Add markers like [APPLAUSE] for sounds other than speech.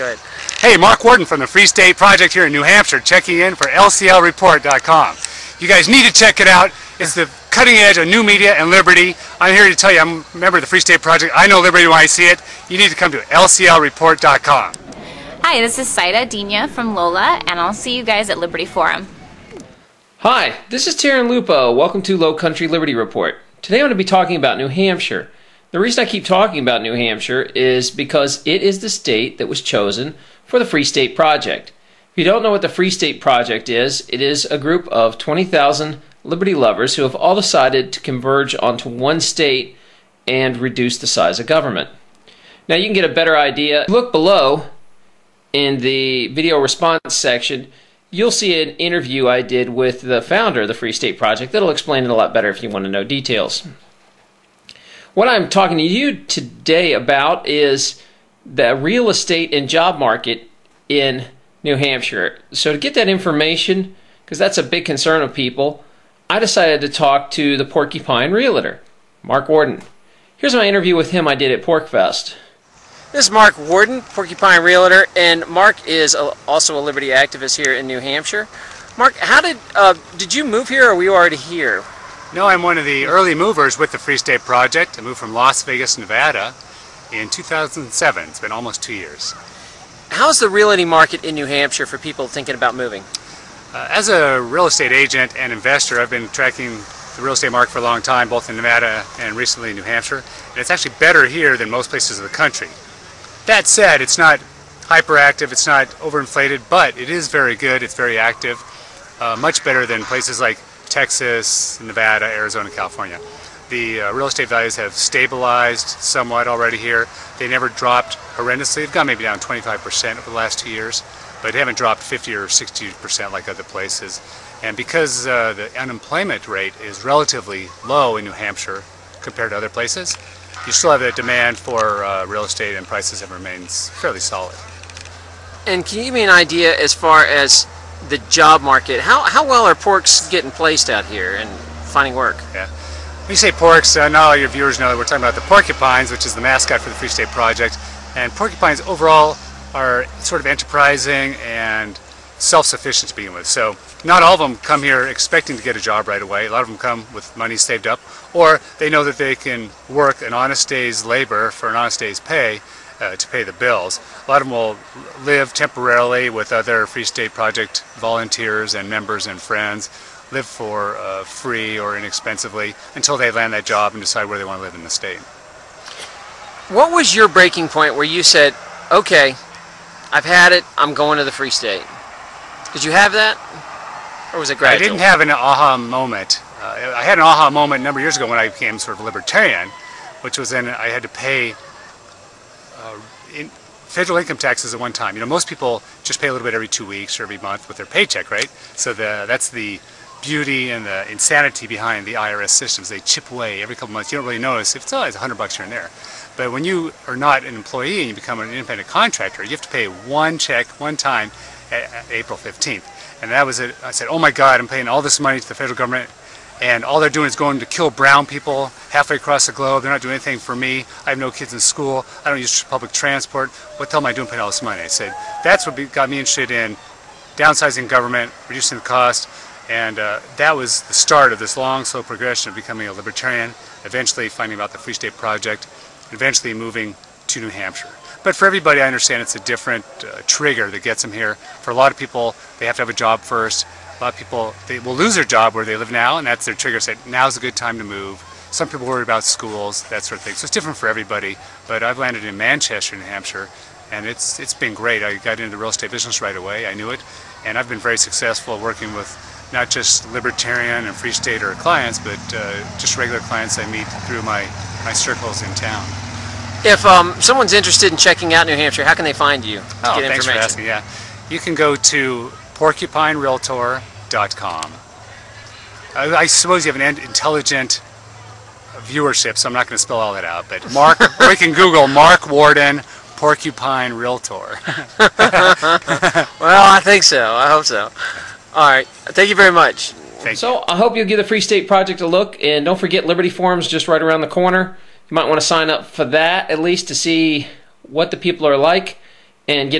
Good. Hey, Mark Warden from the Free State Project here in New Hampshire, checking in for LCLReport.com. You guys need to check it out. It's the cutting edge of new media and liberty. I'm here to tell you, I'm a member of the Free State Project. I know liberty when I see it. You need to come to LCLReport.com. Hi, this is Saida Dina from Lola, and I'll see you guys at Liberty Forum. Hi, this is Taryn Lupo. Welcome to Low Country Liberty Report. Today I'm going to be talking about New Hampshire. The reason I keep talking about New Hampshire is because it is the state that was chosen for the Free State Project. If you don't know what the Free State Project is, it is a group of 20,000 liberty lovers who have all decided to converge onto one state and reduce the size of government. Now you can get a better idea. Look below in the video response section, you'll see an interview I did with the founder of the Free State Project that'll explain it a lot better if you want to know details. What I'm talking to you today about is the real estate and job market in New Hampshire. So, to get that information, because that's a big concern of people, I decided to talk to the Porcupine Realtor, Mark Warden. Here's my interview with him I did at PorcFest. This is Mark Warden, Porcupine Realtor, and Mark is also a liberty activist here in New Hampshire. Mark, how did uh, did you move here, or were you already here? No, I'm one of the early movers with the Free State Project. I moved from Las Vegas, Nevada in 2007. It's been almost two years. How's the realty market in New Hampshire for people thinking about moving? Uh, as a real estate agent and investor, I've been tracking the real estate market for a long time, both in Nevada and recently in New Hampshire. And it's actually better here than most places of the country. That said, it's not hyperactive, it's not overinflated, but it is very good, it's very active. Uh, much better than places like Texas, Nevada, Arizona, California. The uh, real estate values have stabilized somewhat already here. They never dropped horrendously. They've gone maybe down 25% over the last two years, but they haven't dropped 50 or 60% like other places. And because uh, the unemployment rate is relatively low in New Hampshire compared to other places, you still have a demand for uh, real estate and prices have remained fairly solid. And can you give me an idea as far as the job market? How, how well are porks getting placed out here and finding work? Yeah. When you say porks, uh, not all your viewers know that we're talking about the porcupines, which is the mascot for the Free State Project. And porcupines overall are sort of enterprising and self-sufficient to begin with. So not all of them come here expecting to get a job right away. A lot of them come with money saved up, or they know that they can work an honest day's labor for an honest day's pay uh, to pay the bills. A lot of them will live temporarily with other Free State Project volunteers and members and friends, live for uh, free or inexpensively until they land that job and decide where they want to live in the state. What was your breaking point where you said, okay, I've had it, I'm going to the Free State? Did you have that? Or was it gradual? I didn't have an aha moment. Uh, I had an aha moment a number of years ago when I became sort of libertarian, which was then I had to pay Uh, in federal income taxes at one time. You know, most people just pay a little bit every two weeks or every month with their paycheck, right? So the, that's the beauty and the insanity behind the IRS systems. They chip away every couple months. You don't really notice if it's always 100 bucks here and there. But when you are not an employee and you become an independent contractor, you have to pay one check one time at April 15th. And that was it. I said, oh my God, I'm paying all this money to the federal government and all they're doing is going to kill brown people halfway across the globe. They're not doing anything for me. I have no kids in school. I don't use public transport. What the hell am I doing paying all this money? I said, that's what got me interested in downsizing government, reducing the cost, and uh, that was the start of this long, slow progression of becoming a libertarian, eventually finding about the Free State Project, eventually moving to New Hampshire. But for everybody, I understand it's a different uh, trigger that gets them here. For a lot of people, they have to have a job first. A lot of people, they will lose their job where they live now, and that's their trigger. Say, now's a good time to move. Some people worry about schools, that sort of thing. So it's different for everybody. But I've landed in Manchester, New Hampshire, and it's it's been great. I got into the real estate business right away. I knew it, and I've been very successful working with not just libertarian and free stater clients, but uh, just regular clients I meet through my, my circles in town. If um, someone's interested in checking out New Hampshire, how can they find you oh, get thanks for asking. Yeah, you can go to porcupinerealtor.com. I, I suppose you have an intelligent viewership, so I'm not going to spell all that out. But Mark, [LAUGHS] we can Google Mark Warden Porcupine Realtor. [LAUGHS] well, I think so. I hope so. All right. Thank you very much. Thank so you. I hope you'll give the Free State Project a look, and don't forget Liberty Forum's just right around the corner. You might want to sign up for that at least to see what the people are like and get